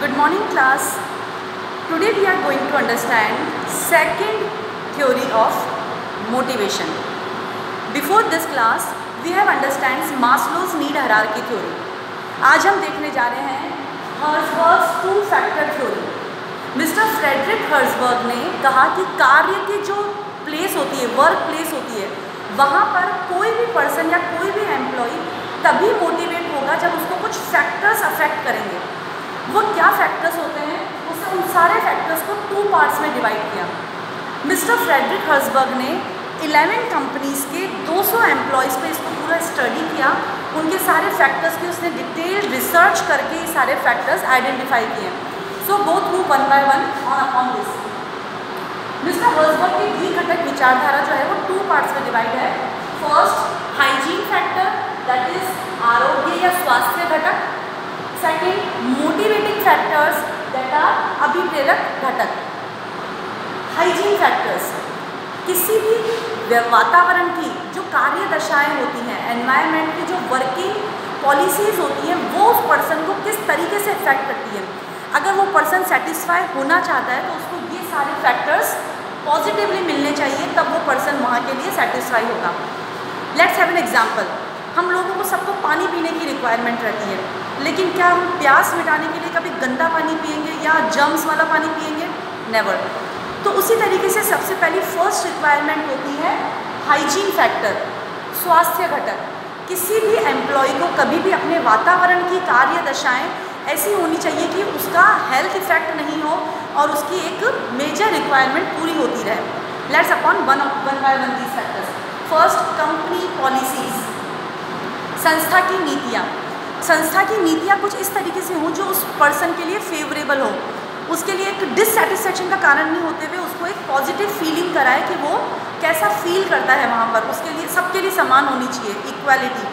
Good morning class today we are going to understand second theory of motivation before this class we have understand Maslow's need hierarchy theory आज हम देखने जा रहे हैं Herzberg two factor theory mister Frederick Herzberg ने कहा कि कार्य की जो प्लेस होती है वर्क प्लेस होती है, वहाँ पर कोई भी पर्सन या कोई भी एम्प्लॉय तभी मोटिवेट होगा जब उसको कुछ फैक्टर्स अफेक्ट करेंगे। वो क्या फैक्टर्स होते हैं उसने उन सारे फैक्टर्स को टू पार्ट्स में डिवाइड किया। मिस्टर फ्रेडरिक हर्सबर्ग ने 11 कंपनीज़ के 200 सौ एम्प्लॉयज़ पर इसको पूरा स्टडी किया। उनके सारे फैक्टर्स की उसने डिटेल रिसर्च करके ये सारे फैक्टर्स आइडेंटिफाई किए। So go through one by one on upon this mister Herzberg की द्वि घटक विचारधारा जो है, वो टू पार्ट्स में डिवाइड है। First hygiene factor that is आरोग्य या स्वास्थ्य घटक। Second motivating factors that are अभिप्रेरक घटक. हाइजीन फैक्टर्स किसी भी वातावरण की जो कार्य दशाएँ होती हैं एनवायरनमेंट की जो वर्किंग पॉलिसीज़ होती हैं, वो उस पर्सन को किस तरीके से इफ़ेक्ट करती है? अगर वो पर्सन सेटिस्फाई होना चाहता है तो उसको ये सारे फैक्टर्स पॉजिटिवली मिलने चाहिए, तब वो पर्सन वहाँ के लिए सेटिस्फाई होगा. लेट्स हैव एन एग्ज़ाम्पल हम लोगों को सबको पानी पीने की रिक्वायरमेंट रहती है. लेकिन क्या हम प्यास मिटाने के लिए कभी गंदा पानी पियेंगे या जम्स वाला पानी पियेंगे? नेवर तो उसी तरीके से सबसे पहली फ़र्स्ट रिक्वायरमेंट होती है हाइजीन फैक्टर स्वास्थ्य घटक। किसी भी एम्प्लॉय को कभी भी अपने वातावरण की कार्य दशाएँ ऐसी होनी चाहिए कि उसका हेल्थ इफ़ेक्ट नहीं हो और उसकी एक मेजर रिक्वायरमेंट पूरी होती रहे। Let's upon one one by one these factors first company policies संस्था की नीतियाँ। संस्था की नीतियाँ कुछ इस तरीके से हों जो उस पर्सन के लिए फेवरेबल हो। उसके लिए एक डिससेटिस्फेक्शन का कारण नहीं होते हुए उसको एक पॉजिटिव फीलिंग कराए कि वो कैसा फील करता है वहाँ पर। उसके लिए सबके लिए समान होनी चाहिए इक्वालिटी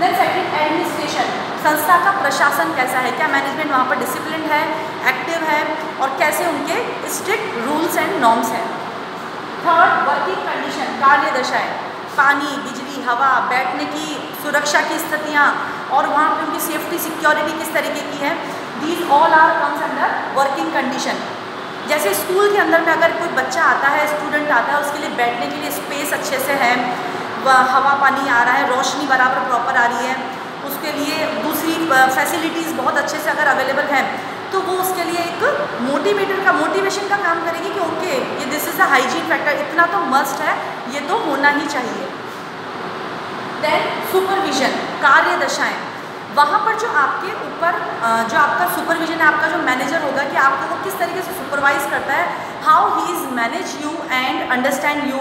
देन सेकेंड एडमिनिस्ट्रेशन संस्था का प्रशासन कैसा है? क्या मैनेजमेंट वहाँ पर डिसिप्लिन है एक्टिव है? और कैसे उनके स्ट्रिक्ट रूल्स एंड नॉर्म्स हैं? थर्ड वर्किंग कंडीशन कार्य दशाएँ पानी, बिजली, हवा, बैठने की सुरक्षा की स्थितियाँ। और वहाँ पर उनकी सेफ्टी सिक्योरिटी किस तरीके की है? These all are comes under working condition जैसे स्कूल के अंदर में अगर कोई बच्चा आता है स्टूडेंट आता है, उसके लिए बैठने के लिए स्पेस अच्छे से है हवा पानी आ रहा है, रोशनी बराबर प्रॉपर आ रही है, उसके लिए दूसरी फैसिलिटीज़ बहुत अच्छे से अगर अवेलेबल हैं तो वो उसके लिए एक मोटिवेटर का मोटिवेशन का काम करेगी कि ओके ये this is a hygiene factor इतना तो मस्ट है, ये तो होना ही चाहिए। देन सुपरविजन कार्य दशाएँ वहाँ पर जो आपके ऊपर जो आपका सुपरविजन है, आपका जो मैनेजर होगा कि आपको वो किस तरीके से सुपरवाइज करता है, how he is manage you and understand you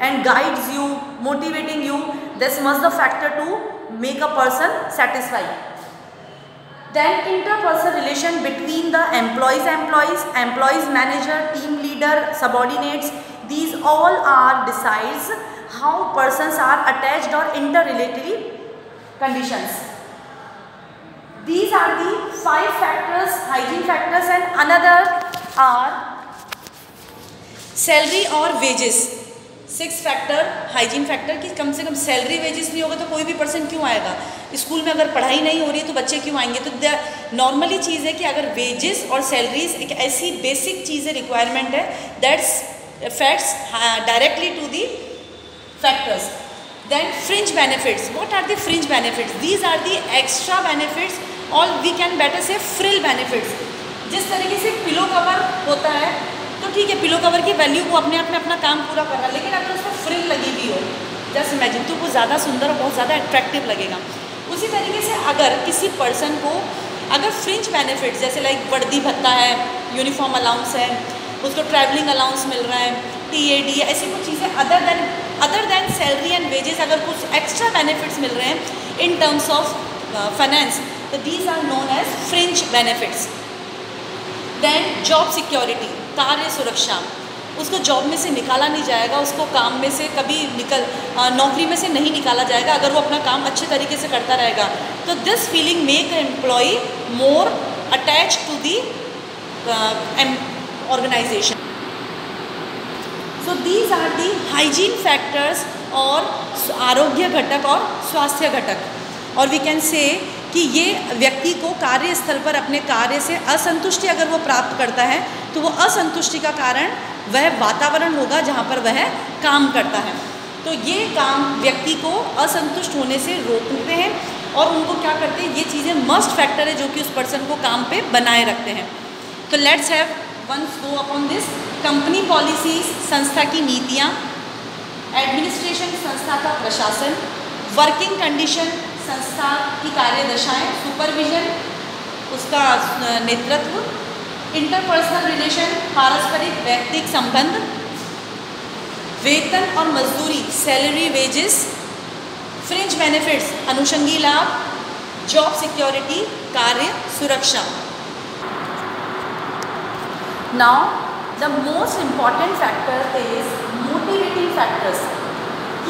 and guides you, motivating you, this must the factor to make a person satisfy. then interpersonal relation between the employees employees employees manager team leader subordinates these all are decides how persons are attached or interrelatory conditions. These are the five factors, hygiene factors, and another are salary or wages. Six factor hygiene factor कि कम से कम salary wages नहीं होगा तो कोई भी person क्यों आएगा? स्कूल में अगर पढ़ाई नहीं हो रही है तो बच्चे क्यों आएँगे? तो नॉर्मली चीज़ है कि अगर वेजेस और सैलरीज एक ऐसी बेसिक चीज़ें रिक्वायरमेंट है that's facts directly to the factors then fringe benefits what are the fringe benefits these are the extra benefits और we can better say frill benefits जिस तरीके से पिलो कवर होता है तो ठीक है पिलो कवर की वैल्यू वो अपने आप में अपना काम पूरा कर रहा है लेकिन अगर उसको फ्रिल लगी हुई हो जस्ट इमेजिन तो वो ज़्यादा सुंदर और बहुत ज़्यादा अट्रैक्टिव लगेगा। उसी तरीके से अगर किसी पर्सन को अगर फ्रिंज बेनिफिट्स जैसे लाइक वर्दी भत्ता है यूनिफॉर्म अलाउंस है, उसको ट्रैवलिंग अलाउंस मिल रहा है टी ए डी ऐसी कुछ चीज़ें other than other than salary and wages अगर कुछ एक्स्ट्रा बेनिफिट्स मिल रहे हैं इन टर्म्स ऑफ़ फाइनेंस तो these are known as fringe benefits then job security कार्य सुरक्षा, उसको जॉब में से निकाला नहीं जाएगा, उसको काम में से कभी निकल नौकरी में से नहीं निकाला जाएगा, अगर वो अपना काम अच्छे तरीके से करता रहेगा तो this feeling make employ more attach to the organisation so these are the hygiene factors और आरोग्य घटक और स्वास्थ्य घटक। और वी कैन से कि ये व्यक्ति को कार्यस्थल पर अपने कार्य से असंतुष्टि अगर वो प्राप्त करता है तो वो असंतुष्टि का कारण वह वातावरण होगा जहाँ पर वह काम करता है। तो ये काम व्यक्ति को असंतुष्ट होने से रोकते हैं और उनको क्या करते हैं, ये चीज़ें मस्ट फैक्टर है जो कि उस पर्सन को काम पे बनाए रखते हैं। तो let's have once go upon this company policies संस्था की नीतियाँ एडमिनिस्ट्रेशन संस्था का प्रशासन वर्किंग कंडीशन संस्था की कार्यदशाएँ सुपरविजन उसका नेतृत्व इंटरपर्सनल रिलेशन पारस्परिक व्यक्तिक संबंध, वेतन और मजदूरी सैलरी वेजेस फ्रिंज बेनिफिट्स अनुषंगी लाभ जॉब सिक्योरिटी कार्य, सुरक्षा। Now the most important factor is motivating factors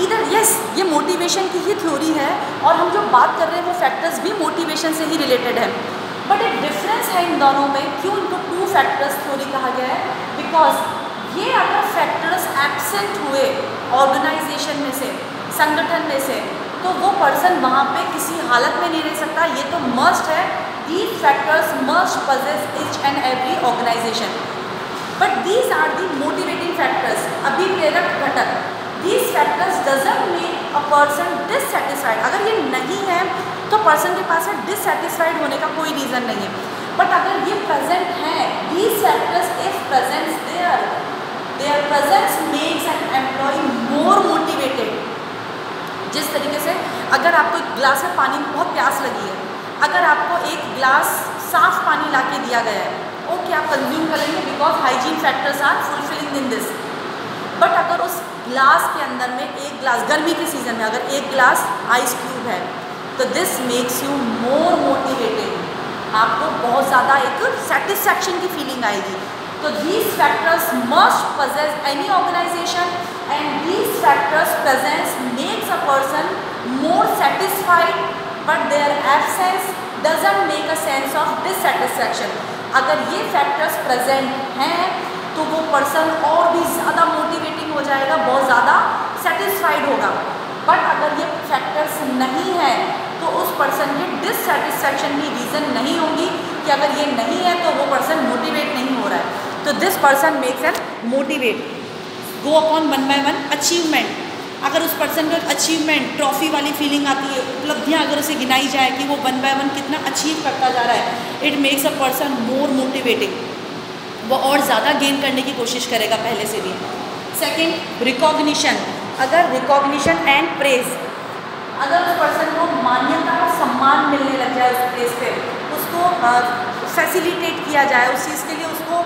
इधर यस ये मोटिवेशन की ही थ्योरी है और हम जो बात कर रहे हैं वो फैक्टर्स भी मोटिवेशन से ही रिलेटेड है। बट एक डिफरेंस है इन दोनों में क्यों इनको टू फैक्टर्स थ्योरी कहा गया है? बिकॉज़ ये अगर फैक्टर्स एबसेंट हुए ऑर्गेनाइजेशन में से, संगठन में से तो वो पर्सन वहाँ पे किसी हालत में नहीं रह सकता। ये तो मस्ट है। These factors must possess each and every organisation but these are the motivating factors अभी अभिप्रेरक घटक. These factors doesn't make a person dissatisfied अगर ये नहीं है तो पर्सन के पास डिससेटिस्फाइड होने का कोई रीज़न नहीं है. बट अगर ये प्रेजेंट है, these factors, if present there, their presence makes an employee more motivated. जिस तरीके से अगर आपको एक गिलास में पानी में बहुत प्यास लगी है, अगर आपको एक गिलास साफ़ पानी ला के दिया गया है ओके आप कंज्यूम करेंगे because hygiene factors are fulfilling in this but अगर उस ग्लास के अंदर में एक ग्लास गर्मी के सीज़न में अगर एक ग्लास आइस क्यूब है तो this makes you more motivated आपको बहुत ज़्यादा एक सेटिस्फैक्शन की फीलिंग आएगी. तो these factors must possess any organisation and these factors presence makes a person more satisfied but their absence doesn't make a sense of dissatisfaction अगर ये factors present हैं तो वो पर्सन और भी ज़्यादा मोटिवेटिंग हो जाएगा, बहुत ज़्यादा सेटिस्फाइड होगा। बट अगर ये फैक्टर्स नहीं है तो उस पर्सन की डिससेटिस्फैक्शन की रीज़न नहीं होगी कि अगर ये नहीं है तो वो पर्सन मोटिवेट नहीं हो रहा है। तो this person makes an motivate go upon one by one achievement अगर उस पर्सन को अचीवमेंट ट्रॉफी वाली फीलिंग आती है, उपलब्धियाँ अगर उसे गिनाई जाए कि वो वन बाय वन कितना अचीव करता जा रहा है it makes a person more motivating वो और ज़्यादा गेन करने की कोशिश करेगा पहले से भी। सेकेंड रिकॉग्निशन अगर रिकॉग्निशन एंड प्रेज अगर उस पर्सन को मान्यता और सम्मान मिलने लग जाए उस प्लेस पे, उसको फैसिलिटेट किया जाए, उस चीज़ के लिए उसको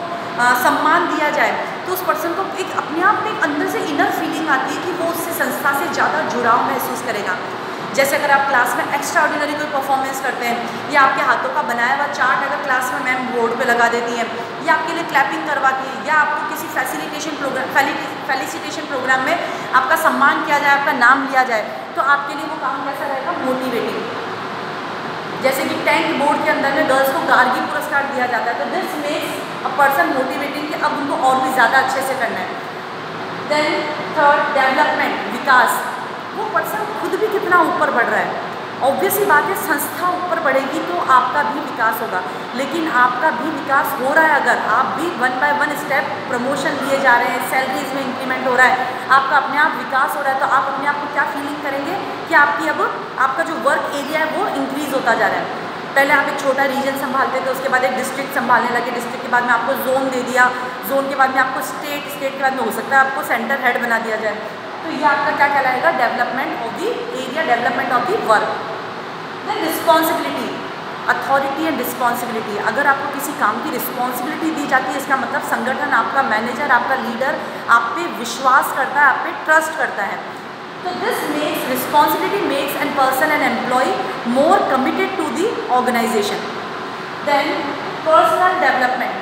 सम्मान दिया जाए तो उस पर्सन को एक अपने आप में एक अंदर से इनर फीलिंग आती है कि वो उससे संस्था से ज़्यादा जुड़ाव महसूस करेगा। जैसे अगर आप क्लास में एक्स्ट्रा ऑर्डिनरी कोई परफॉर्मेंस करते हैं, या आपके हाथों का बनाया हुआ चार्ट अगर क्लास में मैम बोर्ड पे लगा देती हैं, या आपके लिए क्लैपिंग करवाती है, या आपको किसी फैसिलिटेशन प्रोग्राम फैलिसिटेशन प्रोग्राम में आपका सम्मान किया जाए, आपका नाम लिया जाए तो आपके लिए वो काम कैसा रहेगा? मोटिवेटिंग जैसे कि टेंथ बोर्ड के अंदर में गर्ल्स को गार्गी पुरस्कार दिया जाता है तो this makes a person motivating अब उनको और भी ज़्यादा अच्छे से करना है। देन थर्ड डेवलपमेंट विकास। वो पर्सन खुद भी कितना ऊपर बढ़ रहा है। ऑब्वियसली बात है, संस्था ऊपर बढ़ेगी तो आपका भी विकास होगा। लेकिन आपका भी विकास हो रहा है अगर आप भी one by one step promotion लिए जा रहे हैं सैलरीज में इंक्रीमेंट हो रहा है, आपका अपने आप विकास हो रहा है तो आप अपने आप को क्या फीलिंग करेंगे कि आपकी अब, आपका जो वर्क एरिया है वो इंक्रीज़ होता जा रहा है। पहले आप एक छोटा रीजन संभालते थे, उसके बाद एक डिस्ट्रिक्ट संभालने लगे। डिस्ट्रिक्ट के बाद में आपको जोन दे दिया। जोन के बाद में आपको स्टेट स्टेट के बाद में हो सकता है आपको सेंटर हेड बना दिया जाए। तो ये आपका क्या कहलाएगा? Development of the area development of the work then responsibility authority and responsibility अगर आपको किसी काम की रिस्पॉन्सिबिलिटी दी जाती है, इसका मतलब संगठन आपका मैनेजर आपका लीडर आप पे विश्वास करता है, आप पे ट्रस्ट करता है। तो this makes responsibility makes an person and employ more committed to the organisation then personal development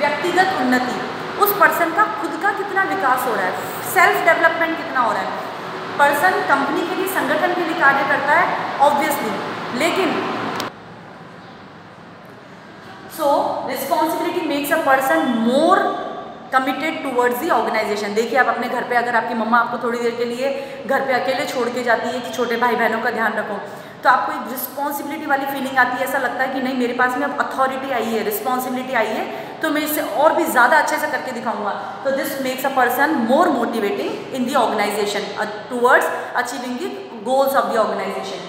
व्यक्तिगत उन्नति। उस पर्सन का खुद का कितना विकास हो रहा है? सेल्फ डेवलपमेंट कितना हो रहा है? पर्सन कंपनी के लिए, संगठन के लिए कार्य करता है ऑब्वियसली लेकिन so responsibility makes a person more committed towards the organisation देखिए, आप अपने घर पे अगर आपकी मम्मा आपको थोड़ी देर के लिए घर पे अकेले छोड़ के जाती है कि छोटे भाई बहनों का ध्यान रखो तो आपको एक रिस्पॉन्सिबिलिटी वाली फीलिंग आती है। ऐसा लगता है कि नहीं, मेरे पास में अब अथॉरिटी आई है रिस्पॉन्सिबिलिटी आई है तो मैं इसे और भी ज़्यादा अच्छे से करके दिखाऊँगा। तो this makes a person more motivating in the organisation towards achieving the goals of the organisation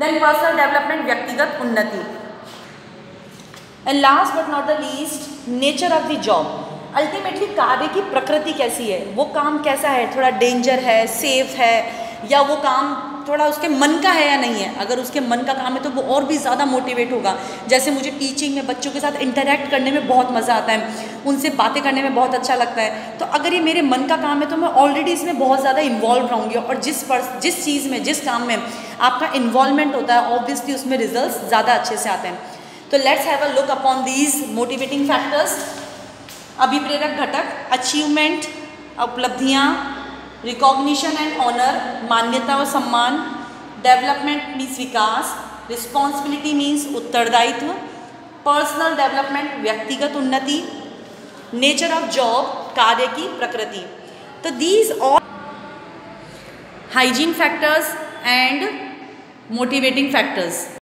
then personal development व्यक्तिगत उन्नति. And last but not the least nature of the job ultimately कार्य की प्रकृति कैसी है? वो काम कैसा है? थोड़ा डेंजर है सेफ़ है? या वो काम थोड़ा उसके मन का है या नहीं है? अगर उसके मन का काम है तो वो और भी ज़्यादा मोटिवेट होगा। जैसे मुझे टीचिंग में बच्चों के साथ इंटरेक्ट करने में बहुत मज़ा आता है। उनसे बातें करने में बहुत अच्छा लगता है। तो अगर ये मेरे मन का काम है तो मैं ऑलरेडी इसमें बहुत ज़्यादा इन्वॉल्व रहूँगी। और जिस पर जिस चीज़ में, जिस काम में आपका इन्वॉल्वमेंट होता है ऑब्वियसली उसमें रिज़ल्ट ज़्यादा अच्छे से आते हैं। तो let's have a look upon these motivating factors अभिप्रेरक घटक अचीवमेंट उपलब्धियाँ रिकॉग्निशन एंड ऑनर मान्यता और सम्मान डेवलपमेंट मीन्स विकास रिस्पॉन्सिबिलिटी मीन्स उत्तरदायित्व पर्सनल डेवलपमेंट व्यक्तिगत उन्नति नेचर ऑफ़ जॉब कार्य की प्रकृति। तो these all hygiene factors and motivating factors